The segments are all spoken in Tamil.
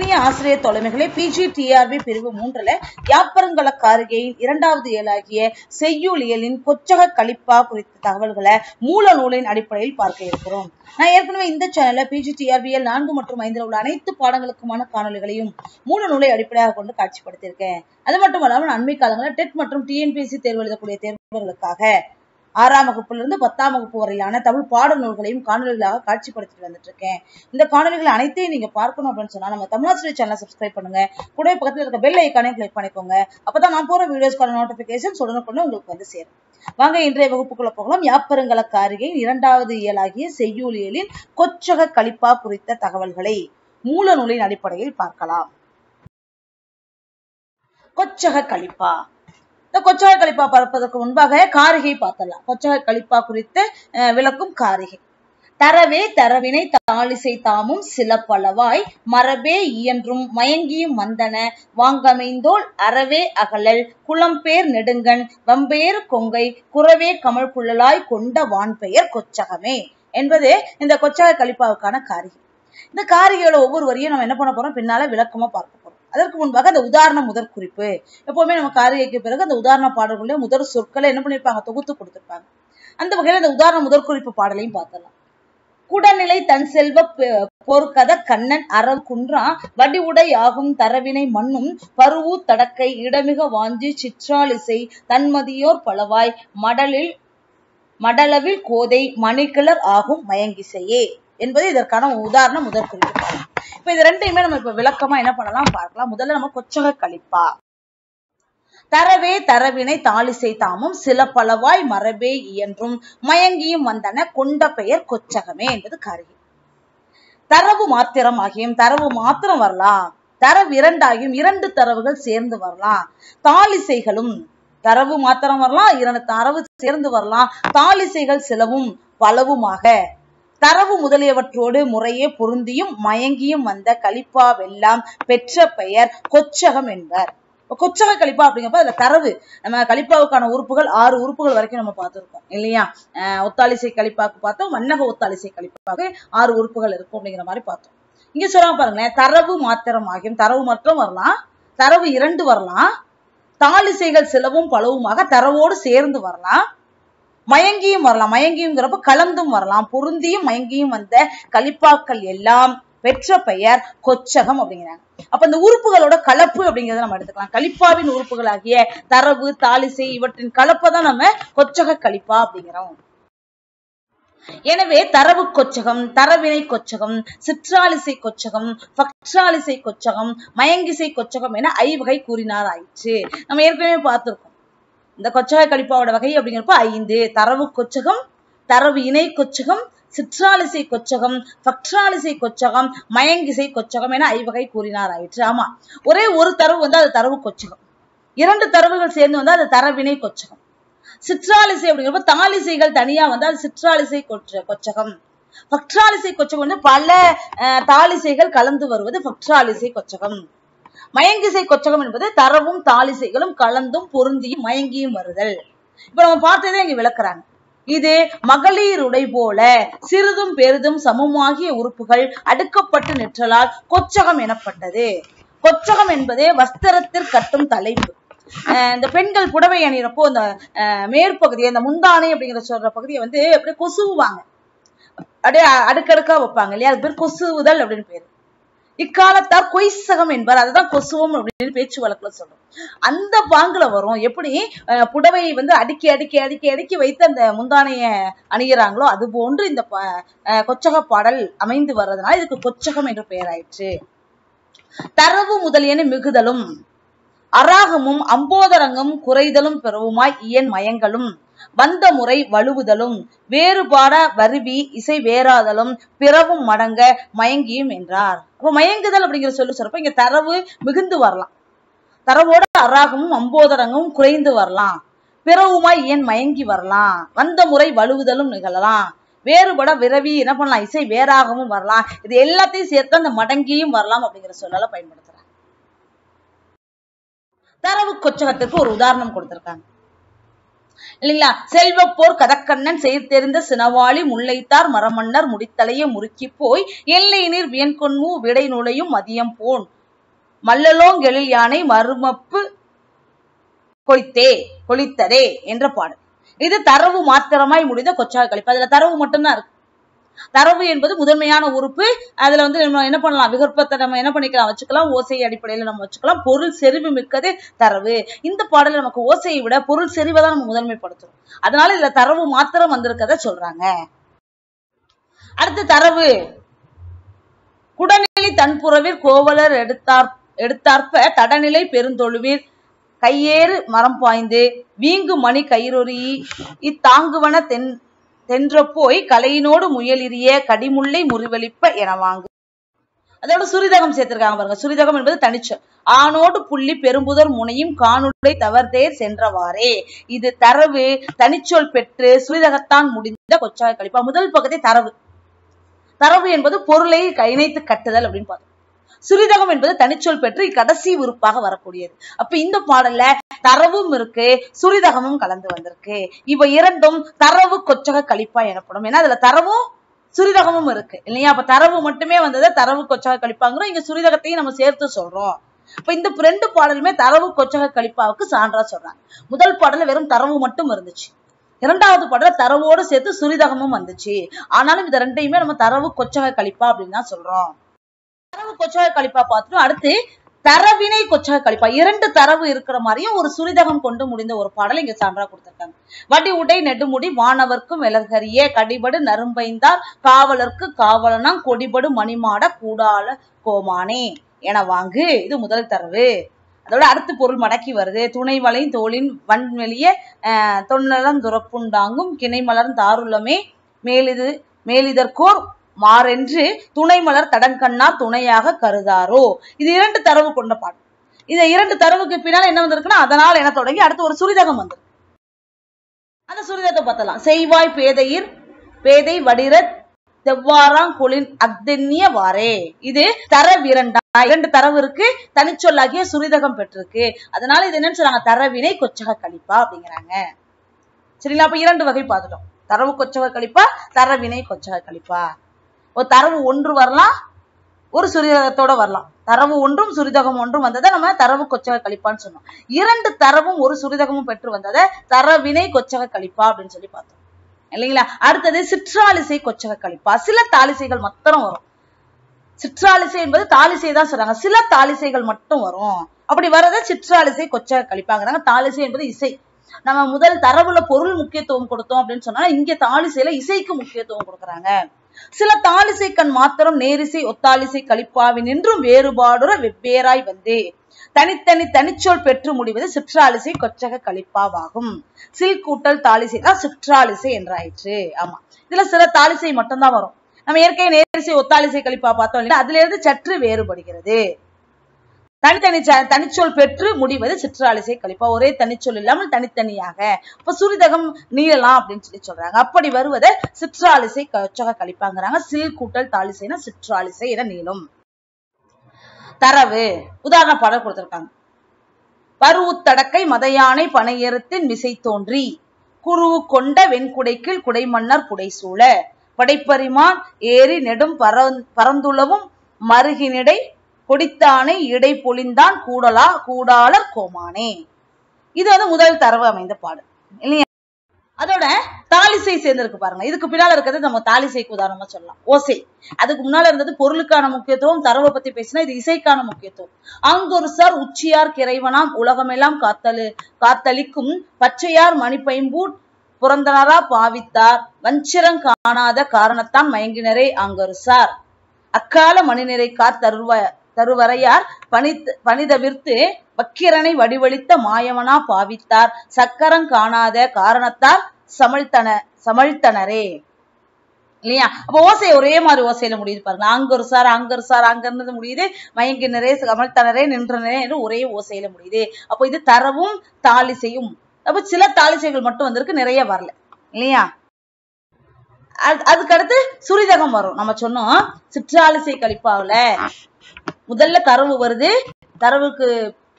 இனிய ஆசிரியர் தொலைமைகளே பிஜி டிஆர்பி பிரிவு மூன்றுல யாப்பருங்கல காரிகையின் இரண்டாவது இயலாகிய செய்யுளியலின் கொச்சக கலிப்பா குறித்த தகவல்களை மூல நூலின் அடிப்படையில் பார்க்க இருக்கிறோம். நான் ஏற்கனவே இந்த சேனல்ல பிஜி டிஆர்பிஎல் நான்கு மற்றும் ஐந்தில் உள்ள அனைத்து பாடங்களுக்குமான காணொலிகளையும் மூல நூலை அடிப்படையாக கொண்டு காட்சிப்படுத்தியிருக்கேன். அது மட்டும் இல்லாமல் அண்மை காலங்களில் டெட் மற்றும் டிஎன்பிஎஸ்சி தேர்வு எழுதக்கூடிய தேர்வுகளுக்காக ஆறாம் வகுப்பிலிருந்து பத்தாம் வகுப்பு வரையிலான தமிழ் பாட நூல்களையும் காணொலிகளாக காட்சிப்படுத்திட்டு வந்துட்டு இருக்கேன் இந்த காணொலிகள் அனைத்தையும் நீங்க பார்க்கணும் அப்படின்னு சொன்னா நம்ம தமிழாசிரியர் சேனலை சப்ஸ்கிரைப் பண்ணுங்க. கூட பக்கத்தில் இருக்க பெல் ஐக்கானே கிளிக் பண்ணிக்கோங்க. அப்பதான் நான் போற வீடியோஸ்க்கான நோட்டிபிகேஷன் உடனுக்குன்னு உங்களுக்கு வந்து சேரும். வாங்க இன்றைய வகுப்புக்குள்ள போகலாம். யாப்பருங்கல காரிகை இரண்டாவது இயலாகிய செய்யூலியலின் கொச்சக கலிப்பா குறித்த தகவல்களை மூல நூலின் அடிப்படையில் பார்க்கலாம். கொச்சக கலிப்பா இந்த கொச்சக கலிப்பா பார்ப்பதற்கு முன்பாக காரிகை பார்த்தலாம் கொச்சக கலிப்பா குறித்து அஹ், விளக்கும் காரிகை. தரவே தரவினை தாளிசை தாமும் சில பலவாய் மரபே இயன்றும் மயங்கியும் வந்தன. வாங்கமைந்தோள் அறவே அகலல் குளம்பேர் நெடுங்கன் வம்பேர் கொங்கை குறவே கமல் குழலாய் கொண்ட வான்பெயர் கொச்சகமே என்பது இந்த கொச்சக கலிப்பாவுக்கான காரிகை. இந்த காரிகையோட ஒவ்வொரு வரியும் நம்ம என்ன பண்ண போறோம்? பின்னால விளக்கமா பார்ப்போம். அதற்கு முன்பாக அந்த உதாரண முதற் குறிப்பு எப்பவுமே நம்ம காரிகைக்கு பிறகு அந்த உதாரண பாடல்களுடைய முதற் சொற்களை என்ன பண்ணிருப்பாங்க? தொகுத்து கொடுத்திருப்பாங்க. அந்த வகையில அந்த உதாரண முதற் குறிப்பு பாடலையும் பார்த்தலாம் குடநிலை தன் செல்வ போர்க்கத கண்ணன் அறம் குன்றா வடிவுடை ஆகும் தரவினை மண்ணும் பருவு தடக்கை இடமிக வாஞ்சி சிற்றாலிசை தன்மதியோர் பலவாய் மடலில் மடலவில் கோதை மணிக்கிளர் ஆகும் மயங்கிசையே. என்பது இதற்கான உதாரணம் முதற் குறிப்பு. இப்ப இது ரெண்டையுமே நம்ம இப்ப விளக்கமா என்ன பண்ணலாம்? பார்க்கலாம். முதல்ல நம்ம கொச்சக கழிப்பா. தரவே தரவினை தாளிசை தாமும் சில பலவாய் மரபே இயன்றும் மயங்கியும் வந்தன கொண்ட பெயர் கொச்சகமே என்பது கருகி. தரவு மாத்திரம் ஆகியும் தரவு மாத்திரம் வரலாம். தரவு இரண்டாகியும் இரண்டு தரவுகள் சேர்ந்து வரலாம். தாளிசைகளும் தரவு மாத்திரம் வரலாம். இரண்டு தரவு சேர்ந்து வரலாம். தாளிசைகள் சிலவும் பலவுமாக தரவு முதலியவற்றோடு முறையே பொருந்தியும் மயங்கியும் வந்த கலிப்பாவெல்லாம் பெற்ற பெயர் கொச்சகம் என்பர். கொச்சக கழிப்பா அப்படிங்கிறப்ப அதுல தரவு நம்ம கழிப்பாவுக்கான உறுப்புகள் ஆறு உறுப்புகள் வரைக்கும் நம்ம பார்த்திருக்கோம் இல்லையா? அஹ் ஒத்தாளிசை கழிப்பாக்கு பார்த்தோம் வண்ணக ஒத்தாளிசை கழிப்பாக்கு ஆறு உறுப்புகள் இருக்கும் அப்படிங்கிற மாதிரி பார்த்தோம். இங்க சொல்றாங்க பாருங்களேன் தரவு மாத்திரம் ஆகியும் தரவு மட்டும் வரலாம் தரவு இரண்டு வரலாம் தாளிசைகள் சிலவும் பலவுமாக தரவோடு சேர்ந்து வரலாம் மயங்கியும் வரலாம். மயங்கியுங்கிறப்ப கலந்தும் வரலாம். பொருந்தியும் மயங்கியும் வந்த கலிப்பாக்கள் எல்லாம் பெற்ற பெயர் கொச்சகம் அப்படிங்கிறாங்க. அப்ப இந்த உறுப்புகளோட கலப்பு அப்படிங்கறத நம்ம எடுத்துக்கலாம். கலிப்பாவின் உறுப்புகளாகிய தரவு தாலிசை இவற்றின் கலப்பை தான் நம்ம கொச்சக கலிப்பா அப்படிங்கிறோம். எனவே தரவு கொச்சகம் தரவினை கொச்சகம் சிற்றாலிசை கொச்சகம் பக்ஷாலிசை கொச்சகம் மயங்கிசை கொச்சகம் என ஐவகை கூறினார் ஆயிடுச்சு நம்ம ஏற்கனவே பார்த்திருக்கோம். இந்த கொச்சக கழிப்பாவோட வகை அப்படிங்கிறப்ப ஐந்து தரவு கொச்சகம் தரவு இணை கொச்சகம் சிற்றாலிசை கொச்சகம் பக்ட்ராலிசை கொச்சகம் மயங்கிசை கொச்சகம் என ஐவகை கூறினார் ஆயிற்று. ஆமா. ஒரே ஒரு தரவு வந்து அது தரவு கொச்சகம். இரண்டு தரவுகள் சேர்ந்து வந்து அது தரவினை கொச்சகம். சிற்றாலிசை அப்படிங்கிறப்ப தாலிசைகள் தனியா வந்து அது சிற்றாலிசை கொச்ச கொச்சகம். பக்ட்ராலிசை கொச்சகம் வந்து பல தாலிசைகள் கலந்து வருவது பக்ட்ராலிசை கொச்சகம். மயங்கிசை கொச்சகம் என்பது தரவும் தாலிசைகளும் கலந்தும் பொருந்தியும் மயங்கியும் வருதல். இப்ப நம்ம பார்த்ததே இங்க விளக்குறாங்க. இது மகளிர் உடை போல சிறிதும் பெரிதும் சமமாகிய உறுப்புகள் அடுக்கப்பட்டு நிற்றலால் கொச்சகம் எனப்பட்டது. கொச்சகம் என்பதே வஸ்திரத்தில் கட்டும் தலைப்பு. இந்த பெண்கள் புடவை அணியிறப்போ இந்த மேற்பகுதி அந்த முந்தானை அப்படிங்கிற சொல்ற பகுதியை வந்து அப்படியே கொசுவுவாங்க. அப்படியே அடுக்கடுக்கா வைப்பாங்க இல்லையா? அது பேர் கொசுவுதல் அப்படின்னு பேரு. இக்காலத்தார் கொய்சகம் என்பார். அதுதான் கொசுவம் அப்படின்னு பேச்சு வழக்குல சொல்றோம். அந்த பாங்குல வரும். எப்படி? அஹ், புடவையை வந்து அடுக்கி அடுக்கி அடுக்கி அடுக்கி வைத்து அந்த முந்தானைய அணிகிறாங்களோ அது போன்று இந்த கொச்சக பாடல் அமைந்து வர்றதுனால இதுக்கு கொச்சகம் என்று ஆயிடுச்சு தரவு முதலியன மிகுதலும். அராகமும் அம்போதரங்கும் குறைதலும் பெறவுமாய் இயன் மயங்களும். வந்த முறை வலுவுதலும் வேறுபாட வருவி இசை வேறாதலும் பிறவும் மடங்க மயங்கியும் என்றார். அப்ப மயங்குதல் அப்படிங்கிற சொல்லு சொல்றப்ப இங்க தரவு மிகுந்து வரலாம். தரவோட அராகமும் அம்போதரங்கமும் குறைந்து வரலாம். பிறவுமாய் ஏன் மயங்கி வரலாம். வந்த முறை வலுவுதலும் நிகழலாம். வேறுபட விரவி என்ன பண்ணலாம்? இசை வேறாகவும் வரலாம். இது எல்லாத்தையும் சேர்த்து அந்த மடங்கியும் வரலாம் அப்படிங்கிற சொல்லால பயன்படுத்துறாங்க தரவு கொச்சகத்துக்கு ஒரு உதாரணம் கொடுத்திருக்காங்க. இல்லைங்களா? செல்வப்போர் கதக்கண்ணன் செய்தெறிந்த சினவாளி முல்லைத்தார் மரமன்னர் முடித்தலையே முறுக்கி போய் எல்லை நீர் வியன்கொன்மு விடை நுழையும் மதியம் போன். மல்லலோங்கெழில் யானை மருமப்பு கொளித்தே கொளித்ததே என்ற பாடல். இது தரவு மாத்திரமாய் முடிந்த கொச்சாக கழிப்பு. அதுல தரவு மட்டும்தான் இருக்கு. தரவு என்பது முதன்மையான உறுப்பு. அதுல வந்து நம்ம என்ன பண்ணலாம்? விகற்பத்தை நம்ம என்ன பண்ணிக்கலாம்? வச்சுக்கலாம். ஓசை அடிப்படையில நம்ம வச்சுக்கலாம். பொருள் செறிவு மிக்கது தரவு. இந்த பாடல நமக்கு ஓசையை விட பொருள் செறிவை தான் நம்ம முதன்மைப்படுத்துறோம். அதனால இதுல தரவு மாத்திரம் வந்திருக்கத சொல்றாங்க. அடுத்து தரவு. குடநிலை தன்புறவிற் கோவலர் எடுத்தார் எடுத்தார்ப்ப தடநிலை பெருந்தொழுவீர். கையேறு மரம் பாய்ந்து. வீங்கு மணி கயிறொறி. இத்தாங்குவன தென் தென்ற போய் கலையினோடு முயலிரிய கடிமுல்லை முறிவலிப்ப என வாங்கு அதோட சுரிதகம் சேர்த்திருக்காங்க பாருங்க. சுரிதகம் என்பது தனிச்சொல் ஆணோடு புள்ளி பெரும்புதர் முனையும் காணுடை தவறுதேர் சென்றவாறே. இது தரவு தனிச்சொல் பெற்று சுரிதகத்தான் முடிந்த கொச்சாக கழிப்பா. முதல் பக்கத்தை தரவு. தரவு என்பது பொருளை இணைத்து கட்டுதல் அப்படின்னு பார்த்தோம் சுரிதகம் என்பது தனிச்சொல் பெற்று கடைசி உறுப்பாக வரக்கூடியது. அப்ப இந்த பாடல்ல தரவும் இருக்கு சுரிதகமும் கலந்து வந்திருக்கு. இவ இரண்டும் தரவு கொச்சக கழிப்பா எனப்படும். ஏன்னா அதுல தரவும் சுரிதகமும் இருக்கு இல்லையா? அப்ப தரவு மட்டுமே வந்தது தரவு கொச்சக கழிப்பாங்கிறோம் இங்க சுரிதகத்தையும் நம்ம சேர்த்து சொல்றோம். இப்ப இந்த ரெண்டு பாடலுமே தரவு கொச்சக கழிப்பாவுக்கு சான்றா சொல்றாங்க. முதல் பாடல வெறும் தரவு மட்டும் இருந்துச்சு. இரண்டாவது பாடல தரவோடு சேர்த்து சுரிதகமும் வந்துச்சு. ஆனாலும் இந்த ரெண்டையுமே நம்ம தரவு கொச்சக கழிப்பா அப்படின்னு தான் சொல்றோம். தரவு கொச்சக கழிப்பா பார்த்துட்டோம் அடுத்து தரவினை கொச்சக கழிப்பா. இரண்டு தரவு இருக்கிற மாதிரியும் ஒரு சுரிதகம் கொண்டு முடிந்த ஒரு பாடல் இங்க சான்றா கொடுத்திருக்காங்க. வடி உடை நெடுமுடி வானவர்க்கும் வெலர்கரிய கடிபடு நரும்பைந்தார் காவலர்க்கு காவலனாம் கொடிபடு மணிமாட கூடால கோமானே. என வாங்கு. இது முதல் தரவு. அதோட அடுத்து பொருள் மடக்கி வருது. துணை வலை தோளின் வன்வெளிய அஹ் தொன்னலம் துறப்புண்டாங்கும் கிணை மலர் தாருள்ளமே மேலிது மேலிதற்கோர் மாறென்று துணை மலர் துணையாக கருதாரோ? இது இரண்டு தரவு கொண்ட பாடல் இந்த இரண்டு தரவுக்கு பின்னால் என்ன வந்திருக்குன்னா அதனால் என தொடங்கி அடுத்து ஒரு சுரிதகம் வந்திருக்கு. அந்த சுரிதத்தை பார்த்தலாம். செய்வாய் பேதையிர் பேதை வடிர தெவ்வாராங்குளின் அக்தென்னிய வாரே இது தரவிரண்டா இரண்டு தரவு இருக்கு. தனிச்சொல்லாகிய சுரிதகம் பெற்றிருக்கு. அதனால இது என்னன்னு சொல்றாங்க தரவினை கொச்சக கழிப்பா அப்படிங்கிறாங்க. சரிங்களா? அப்ப இரண்டு வகை பார்த்துட்டோம். தரவு கொச்சக கழிப்பா தரவினை கொச்சக கழிப்பா. ஒரு தரவு ஒன்று வரலாம் ஒரு சுரிதகத்தோட வரலாம். தரவு ஒன்றும் சுரிதகம் ஒன்றும் வந்ததை நம்ம தரவு கொச்சக கழிப்பான்னு சொன்னோம். இரண்டு தரவும் ஒரு சுரிதகமும் பெற்று வந்ததை தரவினை கொச்சக கழிப்பா அப்படின்னு சொல்லி பார்த்தோம். இல்லைங்களா? அடுத்தது சிற்றாலிசை கொச்சக கழிப்பா. சில தாலிசைகள் மாத்திரம் வரும். சிற்றாலிசை என்பது தாலிசை தான் சொல்றாங்க. சில தாலிசைகள் மட்டும் வரும். அப்படி வரத சிற்றாலிசை கொச்சக கழிப்பாங்கிறாங்க. தாலிசை என்பது இசை. நம்ம முதல் தரவுல பொருள் முக்கியத்துவம் கொடுத்தோம் அப்படின்னு சொன்னா இங்க தாலிசையில இசைக்கு முக்கியத்துவம் கொடுக்குறாங்க. சில தாலிசை கண் மாத்திரம் நேரிசை ஒத்தாலிசை கழிப்பாவின் என்றும் வேறுபாடுற வெவ்வேறாய் வந்தே. தனித்தனி தனிச்சொல் பெற்று முடிவது சிற்றாலிசை கொச்சக கழிப்பாவாகும். சில் கூட்டல் தாலிசை தான் சிற்றாலிசை என்றாயிற்று. ஆமா. இதுல சில தாலிசை மட்டும்தான் வரும். நம்ம இயற்கை நேரிசை ஒத்தாலிசை கழிப்பா பார்த்தோம் இல்லையா? அதுல இருந்து சற்று வேறுபடுகிறது. தனித்தனி ச- தனிச்சொல் பெற்று முடிவது சிற்றாலிசை கழிப்பா ஒரே தனிச்சொல் இல்லாமல் தனித்தனியாக. இப்ப சுரிதகம் நீளலாம் அப்படின்னு சொல்லி சொல்றாங்க. அப்படி வருவதை சிற்றாலிசை கச்சக கழிப்பாங்கிறாங்க. சில் கூட்டல் தாலிசைனா சிற்றாலிசை என நீளும். தரவு. உதாரண பாடல் கொடுத்திருக்காங்க. பருவுத்தடக்கை மதையானை பனையறுத்தின் மிசை தோன்றி குருவு கொண்ட வெண்குடைக்கில் குடைமன்னர் புடைசூழ படைப்பரிமான் ஏறி நெடும் பரந்- பரந்துளவும் மருகினிடை கொடித்தானை இடை பொழிந்தான் கூடலா கூடாளர் கோமானே. இது வந்து முதல் தரவு அமைந்த பாடல் இல்லையா? அதோட தாலிசை சேர்ந்திருக்கு பாருங்க. இதுக்கு பின்னால இருக்கிறது நம்ம தாலிசைக்கு உதாரணமா சொல்லலாம். ஓசை. அதுக்கு முன்னால இருந்தது பொருளுக்கான முக்கியத்துவம் தரவை பத்தி பேசினா இது இசைக்கான முக்கியத்துவம். அங்கொரு சார் உச்சியார் கிரைவனாம் உலகமெல்லாம் காத்தலு காத்தளிக்கும் பச்சையார் மணிப்பைம்பூட் புறந்தனரா பாவித்தார் வஞ்சிரம் காணாத காரணத்தான் மயங்கினரே அங்கொரு சார். அக்கால மணிநிறை காத்தருள்வாய் தருவரையார் பணித் பணிதவிர்த்து வக்கிரனை வடிவளித்த மாயவனா பாவித்தார். சக்கரம் காணாத காரணத்தால் சமழ்த்தன சமழ்த்தனரே. இல்லையா? அப்ப ஓசை ஒரே மாதிரி ஓசையில முடியுது பாருங்க. அங்க ஒரு சார் அங்க ஒரு சார் அங்க முடியுது. மயங்கினரே கமல்தனரே நின்றனரே என்று ஒரே ஓசையில முடியுது. அப்போ இது தரவும் தாலிசையும் அப்ப சில தாலிசைகள் மட்டும் வந்திருக்கு நிறைய வரல. இல்லையா? அது- அதுக்கு அடுத்து சுரிதகம் வரும். நம்ம சொன்னோம் சிற்றாலிசை கழிப்பாவுல. முதல்ல தரவு வருது. தரவுக்கு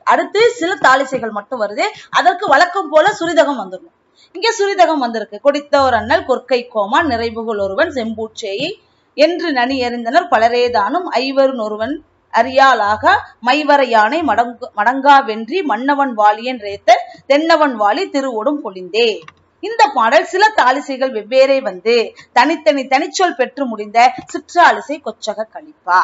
அடுத்து சில தாளிசைகள் மட்டும் வருது. அதற்கு வழக்கம் போல சுரிதகம் வந்துடும் இங்க சுரிதகம் வந்திருக்கு. கொடித்தோர் அண்ணல் கொற்கை கோமான் நிறைவுகள் ஒருவன் செம்பூச்சேயை என்று நனி எறிந்தனர் பலரேதானும். ஐவருன் ஒருவன் அறியாளாக மைவர யானை மடங்கு மடங்கா வென்றி மன்னவன் வாலியன் ரேத்த தென்னவன் வாலி திருவோடும் பொழிந்தே இந்த பாடல் சில தாலிசைகள் வெவ்வேறே வந்து தனித்தனி தனிச்சொல் பெற்று முடிந்த சிற்றாலிசை கொச்சக கழிப்பா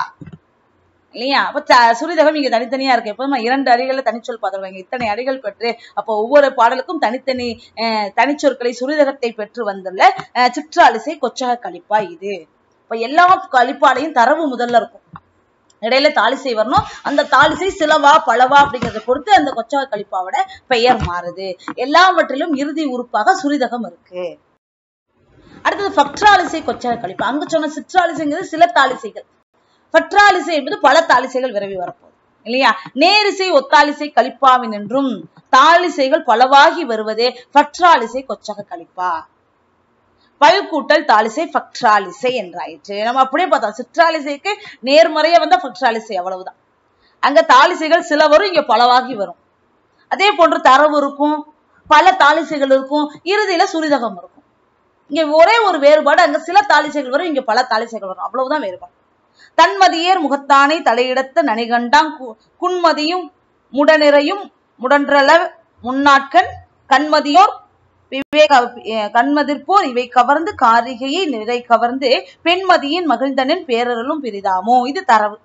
இல்லையா? அப்ப சுரிதகம் இங்க தனித்தனியா இருக்கு. எப்போதுமா இரண்டு அடிகள்ல தனிச்சொல் பார்த்துருவாங்க இத்தனை அடிகள் பெற்று அப்போ ஒவ்வொரு பாடலுக்கும் தனித்தனி அஹ், தனிச்சொற்களை சுரிதகத்தை பெற்று வந்துள்ள சிற்றாலிசை கொச்சக கழிப்பா இது. இப்ப எல்லா கழிப்பாலையும் தரவு முதல்ல இருக்கும். இடையில தாலிசை வரணும். அந்த தாலிசை சிலவா பலவா அப்படிங்கறத பொறுத்து அந்த கொச்சக கழிப்பாவோட பெயர் மாறுது. எல்லாவற்றிலும் இறுதி உறுப்பாக சுரிதகம் இருக்கு. அடுத்தது ஃபக்ட்ராலிசை கொச்சக கழிப்பு அங்க சொன்ன சிற்றாலிசைங்கிறது சில தாலிசைகள். பற்றாலிசை என்பது பல தாலிசைகள் விரவி வரப்போகுது இல்லையா? நேரிசை ஒத்தாலிசை கழிப்பாவின் என்றும் தாலிசைகள் பலவாகி வருவதே பற்றாலிசை கொச்சக கழிப்பா. பல்கூட்டல் தாலிசை பக்ட்ராலிசை என்றாயிற்று. நம்ம அப்படியே பார்த்தோம் சிற்றாலிசைக்கு நேர்மறையா வந்தா பக்ட்ராலிசை அவ்வளவுதான். அங்க தாலிசைகள் சில வரும் இங்க பலவாகி வரும். அதே போன்று தரவு இருக்கும் பல தாலிசைகள் இருக்கும் இறுதியில சுரிதகம் இருக்கும். இங்க ஒரே ஒரு வேறுபாடு அங்க சில தாலிசைகள் வரும் இங்க பல தாலிசைகள் வரும். அவ்வளவுதான் வேறுபாடு. தன்மதியேர் முகத்தானை தலையிடத்த நனிகண்டாங் குன்மதியும் முடநிறையும் முடன்றள முன்னாட்கண் கண்மதியோர் விவேக கண்மதிர்போர் கண்மதிர்ப்போர் இவை கவர்ந்து காரிகையை நிறை கவர்ந்து பெண்மதியின் மகிழ்ந்தனின் பேரருளும் பிரிதாமோ? இது தரவு.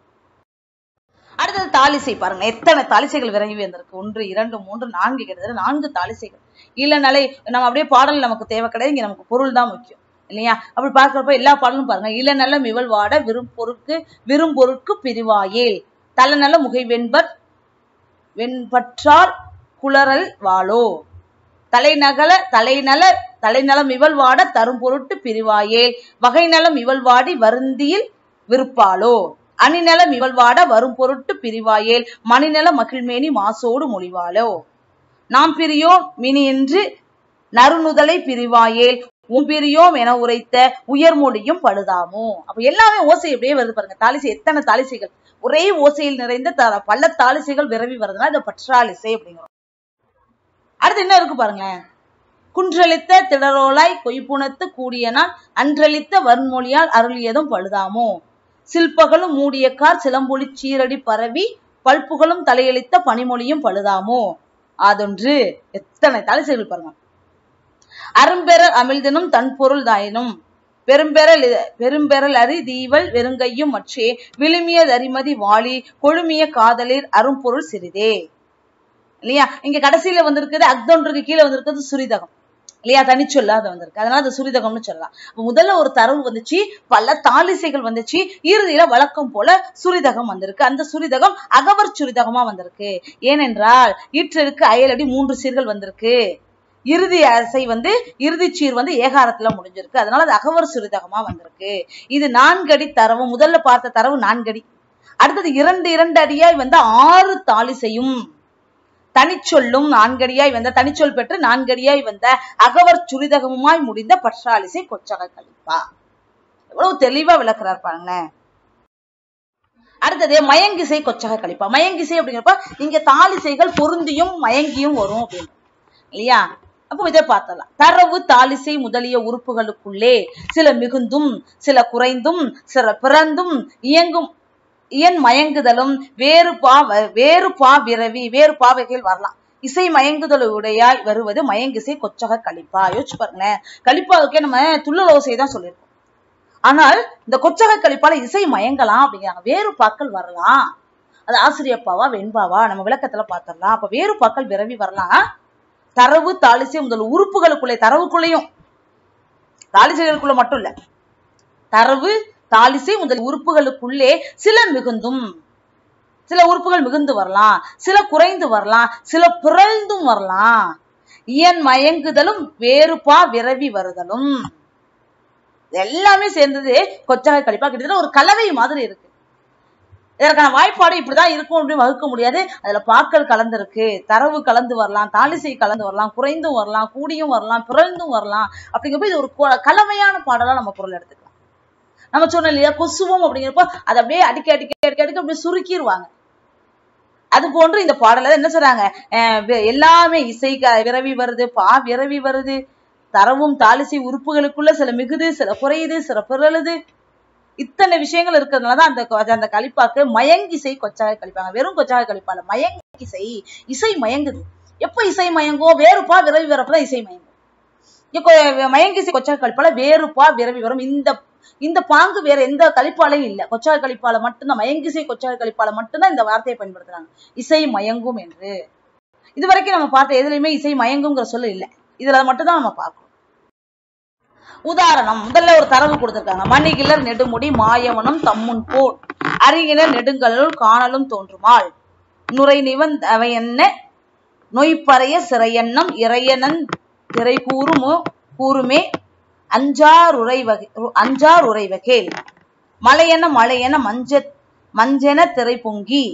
அடுத்தது தாலிசை பாருங்க. எத்தனை தாலிசைகள் விரங்கி வந்திருக்கு? ஒன்று இரண்டு மூன்று நான்கு கிட்டத்தட்ட நான்கு தாலிசைகள் இல்லைனாலே நம்ம அப்படியே பாடல் நமக்கு தேவை கிடையாது இங்க நமக்கு பொருள் தான் முக்கியம். இல்லையா? அப்படி பார்க்குறப்ப எல்லா பாடலும் பாருங்க. இளநல மிவல் வாட விரும்பொருக்கு விரும்பொருட்கு பிரிவாயேல் தலநல முகை வெண்பர் வெண்பற்றார் குளறல் வாழோ தலைநகல தலைநல தலைநலம் இவள்வாட தரும் பொருட்டு பிரிவாயேல் வகைநலம் இவள்வாடி வருந்தியில் விருப்பாளோ. அணிநலம் இவள்வாட வரும் பொருட்டு பிரிவாயேல் மணிநல மகிழ்மேனி மாசோடு மொழிவாளோ. நாம் பிரியோ மினி என்று நறுநுதலை பிரிவாயேல் உபிரியோம் என உரைத்த உயர்மொழியும் பழுதாமோ? அப்ப எல்லாமே ஓசை அப்படியே வருது பாருங்க. தாலிசை எத்தனை தாலிசைகள் ஒரே ஓசையில் நிறைந்த த- பல தாலிசைகள் விரவி வருதுன்னா இந்த பற்றாலிசை அப்படிங்கிறோம். அடுத்து என்ன இருக்கு பாருங்க குன்றளித்த திடரோலாய் கொய்ப்புணத்து கூடியனால் அன்றளித்த வன்மொழியால் அருளியதும் பழுதாமோ? சில்பகலும் மூடிய கார் சிலம்பொலி சீரடி பரவி பல்புகளும் தலையளித்த பனிமொழியும் பழுதாமோ? அதொன்று. எத்தனை தலைசைகள் பாருங்க. அரும்பெறல் அமிழ்தனும் தன் பொருள் தாயினும். பெரும்பெறல் பெரும்பெறல் அறி தீவல் வெறுங்கையும் மற்றே விழுமிய தரிமதி வாளி கொழுமிய காதலிர் அரும்பொருள் சிறிதே. இல்லையா? இங்க கடைசியில வந்திருக்குது அக்தொன்றுக்கு கீழே வந்திருக்கிறது சுரிதகம். இல்லையா? தனிச்சொல்லாத வந்திருக்கு. அதனால அது சுரிதகம்னு சொல்லலாம். முதல்ல ஒரு தரவு வந்துச்சு பல தாலிசைகள் வந்துச்சு இறுதியில வழக்கம் போல சுரிதகம் வந்திருக்கு. அந்த சுரிதகம் அகவர் சுரிதகமா வந்திருக்கு. ஏனென்றால் ஈற்றிற்கு அயலடி மூன்று சீர்கள் வந்திருக்கு. இறுதி அரசை வந்து இறுதி சீர் வந்து ஏகாரத்துல முடிஞ்சிருக்கு. அதனால அது அகவர் சுரிதகமா வந்திருக்கு. இது நான்கடி தரவு முதல்ல பார்த்த தரவு நான்கடி. அடுத்தது இரண்டு இரண்டு அடியாய் வந்த ஆறு தாலிசையும் தனிச்சொல்லும் நான்கடியாய் வந்த தனிச்சொல் பெற்று நான்கடியாய் வந்த அகவர் சுரிதகமுமாய் முடிந்த பற்றாலிசை கொச்சக கழிப்பா எவ்வளவு தெளிவா விளக்குறார் பாருங்களேன் அடுத்தது மயங்கிசை கொச்சக கழிப்பா மயங்கிசை அப்படிங்கிறப்ப இங்க தாலிசைகள் பொருந்தியும் மயங்கியும் வரும் அப்படின்னு. இல்லையா? அப்போ இதை பார்த்தலாம் தரவு தாலிசை முதலிய உறுப்புகளுக்குள்ளே சில மிகுந்தும் சில குறைந்தும் சில பிறந்தும் இயங்கும் இயன் மயங்குதலும் வேறு பா வ- வேறு பா விரவி வேறு பாவைகள் வரலாம். இசை மயங்குதலுடையாய் வருவது மயங்கிசை கொச்சக கழிப்பா. யோசிச்சு பாருங்களேன் கழிப்பாவுக்கே நம்ம துள்ளலோசை தான் சொல்லியிருக்கோம். ஆனால் இந்த கொச்சக கழிப்பால இசை மயங்கலாம் அப்படிங்கிறாங்க. வேறு பாக்கள் வரலாம். அது ஆசிரியப்பாவா வெண்பாவா நம்ம விளக்கத்துல பார்த்தரலாம் அப்ப வேறு பாக்கள் விரவி வரலாம். தரவு தாலிசை முதல் உறுப்புகளுக்குள்ளே தரவுக்குள்ளேயும். தாலிசைகளுக்குள்ள மட்டும் இல்ல. தரவு தாலிசை முதல் உறுப்புகளுக்குள்ளே சில மிகுந்தும் சில உறுப்புகள் மிகுந்து வரலாம் சில குறைந்து வரலாம் சில பிறழ்ந்தும் வரலாம். இயன் மயங்குதலும் வேறுபா விரவி வருதலும். எல்லாமே சேர்ந்தது கொச்சகை கழிப்பா. கிட்டத்தட்ட ஒரு கலவை மாதிரி இருக்கு. இதற்கான வாய்ப்பாடு இப்படிதான் இருக்கும் அப்படின்னு வகுக்க முடியாது. அதுல பாக்கள் கலந்திருக்கு தரவு கலந்து வரலாம் தாலிசை கலந்து வரலாம் குறைந்தும் வரலாம் கூடியும் வரலாம் பிறந்தும் வரலாம் அப்படிங்கிறப்ப இது ஒரு கொ- கலவையான பாடலா நம்ம பொருள் எடுத்துக்கலாம். நம்ம சொன்னோம் இல்லையா கொசுவம் அப்படிங்கிறப்போ அதை அப்படியே அடிக்க அடிக்க அடிக்க அடிக்க அப்படியே சுருக்கிடுவாங்க அது போன்று இந்த பாடல என்ன சொல்றாங்க? அஹ் எல்லாமே இசை விரவி வருது பா விரவி வருது தரவும் தாலிசை உறுப்புகளுக்குள்ள சில மிகுது சில குறையுது சில பிறழுது. இத்தனை விஷயங்கள் இருக்கிறதுனாலதான் அந்த கொ- அந்த கலிப்பாக்கு மயங்கிசை கொச்சாக கழிப்பாங்க வெறும் கொச்சாக கழிப்பால மயங்கிசை இசை மயங்குது. எப்ப இசை மயங்கும் வேறுபா விரவி வரப்பதான் இசை மயங்கும். மயங்கிசை கொச்சாக கழிப்பால வேறுபா விரவி வரும். இந்த இந்த பாங்கு வேற எந்த கழிப்பாலையும் இல்ல. கொச்சாக கழிப்பால மட்டும்தான் மயங்கிசை கொச்சாக கழிப்பால மட்டும்தான் இந்த வார்த்தையை பயன்படுத்துறாங்க. இசை மயங்கும் என்று. இது வரைக்கும் நம்ம பார்த்த எதுலையுமே இசை மயங்குங்கிற சொல்ல இல்ல. இதுல மட்டும்தான் நம்ம பார்க்கணும். உதாரணம் முதல்ல ஒரு தரவு கொடுத்திருக்காங்க. மணிகிலர் நெடுமுடி மாயவனும் தம்முன் போல் அருகினர் நெடுங்கலுள் காணலும் தோன்றுமாள். நுரை நிவந்த அவையென்ன நொய்ப்பறைய சிறையன்னம் இறையனன் திரை கூறுமோ கூறுமே அஞ்சார் உரைவகை அஞ்சார் உரைவகேல் மலையென மலையென மஞ்ச மஞ்சென திரை பொங்கி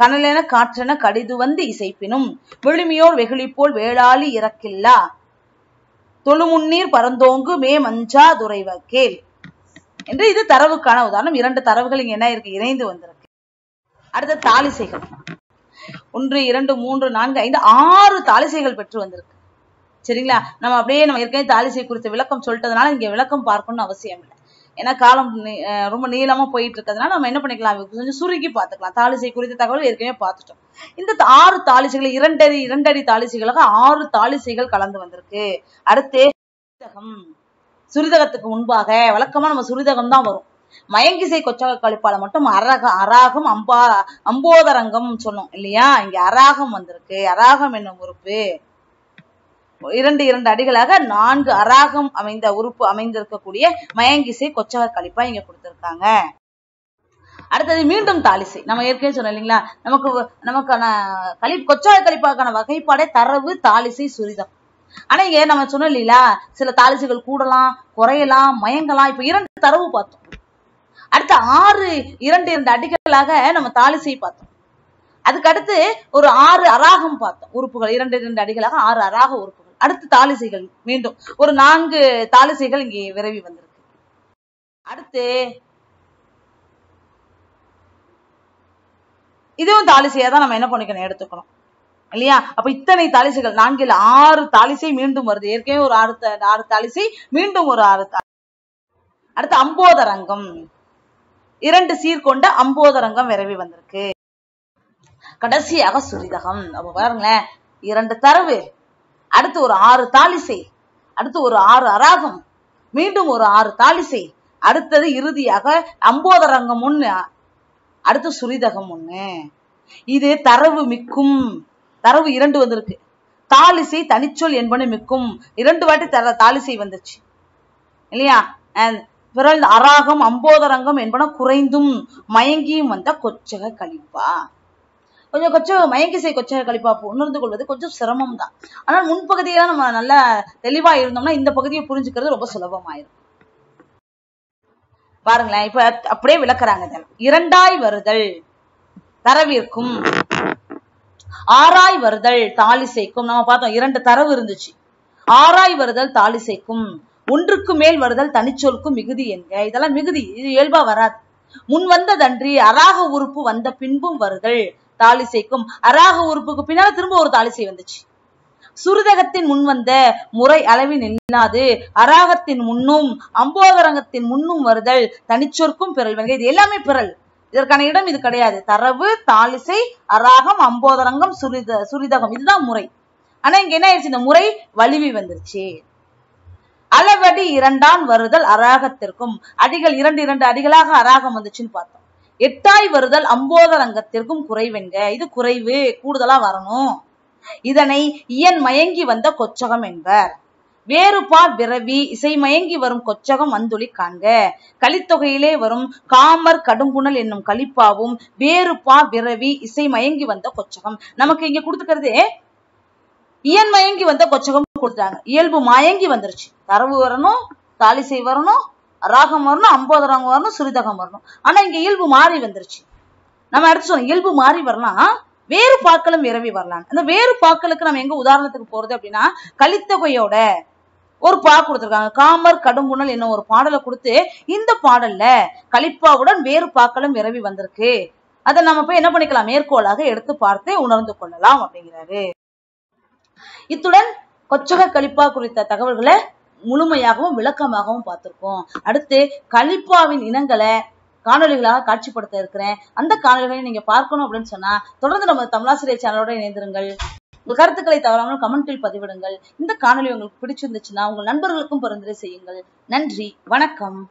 கனலென காற்றென கடிது வந்து இசைப்பினும் விழுமியோர் வெகுளிப்போல் வேளாளி இறக்கில்லா. தொழுமுன்னீர் பரந்தோங்கு மே மஞ்சா துரைவகேல் என்று இது தரவுக்கான உதாரணம். இரண்டு தரவுகள் இங்க என்ன இருக்கு? இணைந்து வந்திருக்கு. அடுத்த தாலிசைகள் ஒன்று இரண்டு மூன்று நான்கு ஐந்து ஆறு தாலிசைகள் பெற்று வந்திருக்கு. சரிங்களா? நம்ம அப்படியே நம்ம ஏற்கனவே தாலிசை குறித்த விளக்கம் சொல்லிட்டதுனால இங்க விளக்கம் பார்க்கணும்னு அவசியம் இல்லை. ஏன்னா காலம் ரொம்ப நீளமா போயிட்டு இருக்கிறதுனால நம்ம என்ன பண்ணிக்கலாம்? கொஞ்சம் சுருக்கி பார்த்துக்கலாம். தாளிசை குறித்த தகவல் ஏற்கனவே பார்த்துட்டோம். இந்த ஆறு தாலிசைகள் இரண்டடி இரண்டடி தாளிசைகளாக ஆறு தாளிசைகள் கலந்து வந்திருக்கு. அடுத்து சுரிதகம். சுரிதகத்துக்கு முன்பாக வழக்கமா நம்ம சுரிதகம் தான் வரும். மயங்கிசை கொச்சக கழிப்பால மட்டும் அரக அராகம் அம்பா அம்போதரங்கம் சொன்னோம் இல்லையா? இங்க அராகம் வந்திருக்கு. அராகம் என்னும் உறுப்பு. இரண்டு இரண்டு அடிகளாக நான்கு அராகம் அமைந்த உறுப்பு அமைந்திருக்கக்கூடிய மயங்கிசை கொச்சக கழிப்பா இங்க கொடுத்திருக்காங்க. அடுத்தது மீண்டும் தாலிசை நம்ம ஏற்கனவே சொன்னோம் இல்லைங்களா? நமக்கு நமக்கான களி கொச்சக கழிப்பாக்கான வகைப்பாடே தரவு தாலிசை சுரிதம். ஆனா இங்க நம்ம சொன்னோம் இல்லைங்களா? சில தாலிசைகள் கூடலாம் குறையலாம் மயங்கலாம். இப்ப இரண்டு தரவு பார்த்தோம். அடுத்து ஆறு இரண்டு இரண்டு அடிகளாக நம்ம தாலிசை பார்த்தோம். அதுக்கு அடுத்து ஒரு ஆறு அராகம் பார்த்தோம். உறுப்புகள் இரண்டு இரண்டு அடிகளாக ஆறு அராக உறுப்புகள். அடுத்து தாலிசைகள் மீண்டும். ஒரு நான்கு தாலிசைகள் இங்கே விரவி வந்திருக்கு. அடுத்து இதுவும் தாலிசையா தான் நம்ம என்ன பண்ணிக்கணும்? எடுத்துக்கணும். இல்லையா? அப்ப இத்தனை தாலிசைகள் நான்கில் ஆறு தாலிசை மீண்டும் வருது. ஏற்கனவே ஒரு ஆறு த- ஆறு தாலிசை மீண்டும் ஒரு ஆறு அடுத்து அம்போதரங்கம் இரண்டு சீர்கொண்ட அம்போதரங்கம் விரவி வந்திருக்கு. கடைசியாக சுரிதகம். அப்ப பாருங்களேன் இரண்டு தரவு. அடுத்து ஒரு ஆறு தாலிசை அடுத்து ஒரு ஆறு அராகம். மீண்டும் ஒரு ஆறு தாலிசை அடுத்தது இறுதியாக அம்போதரங்கம் ஒன்று அடுத்து சுரிதகம் ஒன்று இது தரவு மிக்கும். தரவு இரண்டு வந்திருக்கு. தாலிசை தனிச்சொல் என்பன மிக்கும். இரண்டு வாட்டி தர தாலிசை வந்துச்சு. இல்லையா? And பிறல் அராகம் அம்போதரங்கம் என்பன குறைந்தும் மயங்கியும் வந்த கொச்சக கழிப்பா. கொஞ்சம் கொஞ்சம் மயங்கிசை கொச்சை கழிப்பா உணர்ந்து கொள்வது கொஞ்சம் சிரமம் தான் ஆனால் முன்பகுதியெல்லாம் நம்ம நல்லா தெளிவா இருந்தோம்னா இந்த பகுதியை புரிஞ்சுக்கிறது ரொம்ப சுலபமாயிரும். பாருங்களேன் இப்ப அப்படியே விளக்குறாங்க இதை. இரண்டாய் வருதல் தரவிற்கும். ஆராய் வருதல் தாலிசைக்கும் நம்ம பார்த்தோம் இரண்டு தரவு இருந்துச்சு. ஆராய் வருதல் தாலிசைக்கும் ஒன்றுக்கு மேல் வருதல் தனிச்சொலுக்கும் மிகுதி என்க. இதெல்லாம் மிகுதி இது இயல்பா வராது. முன் வந்ததன்றி அராக உறுப்பு வந்த பின்பும் வருதல் தாலிசைக்கும் அராக உறுப்புக்கு பின்னால திரும்ப ஒரு தாலிசை வந்துச்சு. சுருதகத்தின் முன் வந்த முறை அளவின் இல்லாது அராகத்தின் முன்னும் அம்போதரங்கத்தின் முன்னும் வருதல். தனிச்சொற்கும் பிறல் இது எல்லாமே பிறல். இதற்கான இடம் இது கிடையாது. தரவு தாலிசை அராகம் அம்போதரங்கம் சுரித சுரிதகம். இதுதான் முறை. ஆனா இங்க என்ன ஆயிடுச்சு? இந்த முறை வலிவி வந்துருச்சு. அளவடி இரண்டான் வருதல் அராகத்திற்கும். அடிகள் இரண்டு இரண்டு அடிகளாக அராகம் வந்துச்சுன்னு பார்த்தோம். எட்டாய் வருதல் அம்போதரங்கத்திற்கும் குறைவென்க. இது குறைவு கூடுதலா வரணும். இதனை இயன் மயங்கி வந்த கொச்சகம் என்பர். வேறுபார் விரவி இசை மயங்கி வரும் கொச்சகம் வந்துளி காண்க. கலித்தொகையிலே வரும் காமர் கடும்புணல் என்னும் கலிப்பாவும் வேறுபா விரவி இசை மயங்கி வந்த கொச்சகம். நமக்கு இங்க கொடுத்துக்கிறது இயன் மயங்கி வந்த கொச்சகம் கொடுத்தாங்க இயல்பு மயங்கி வந்துருச்சு. தரவு வரணும் தாலிசை வரணும் ராகம் வரணும் ஐம்பது அம்போதரங்கம் வரணும் சுரிதகம் வரணும். ஆனா இங்க இயல்பு மாறி வந்துருச்சு. நம்ம அடுத்து சொன்னோம் இயல்பு மாறி வரலாம் வேறு பாக்களும் இரவி வரலாம் அந்த வேறு பாக்களுக்கு நம்ம எங்க உதாரணத்துக்கு போறது அப்படின்னா கலித்தொகையோட ஒரு பா கொடுத்துருக்காங்க. காமர் கடும்புணல் என்ன ஒரு பாடலை கொடுத்து இந்த பாடல்ல கலிப்பாவுடன் வேறு பாக்களும் இரவி வந்திருக்கு. அதை நம்ம போய் என்ன பண்ணிக்கலாம்? மேற்கோளாக எடுத்து பார்த்து உணர்ந்து கொள்ளலாம் அப்படிங்கிறாரு. இத்துடன் கொச்சக கலிப்பா குறித்த தகவல்களை முழுமையாகவும் விளக்கமாகவும் பார்த்திருக்கோம். அடுத்து கலிப்பாவின் இனங்களை காணொளிகளாக காட்சிப்படுத்த இருக்கிறேன். அந்த காணொளிகளை நீங்க பார்க்கணும் அப்படின்னு சொன்னா தொடர்ந்து நம்ம தமிழாசிரியர் சேனலோட இணைந்திருங்கள். உங்கள் கருத்துக்களை தவறாமல் கமெண்ட்டில் பதிவிடுங்கள். இந்த காணொளி உங்களுக்கு பிடிச்சிருந்துச்சுன்னா உங்கள் நண்பர்களுக்கும் பரிந்துரை செய்யுங்கள். நன்றி வணக்கம்.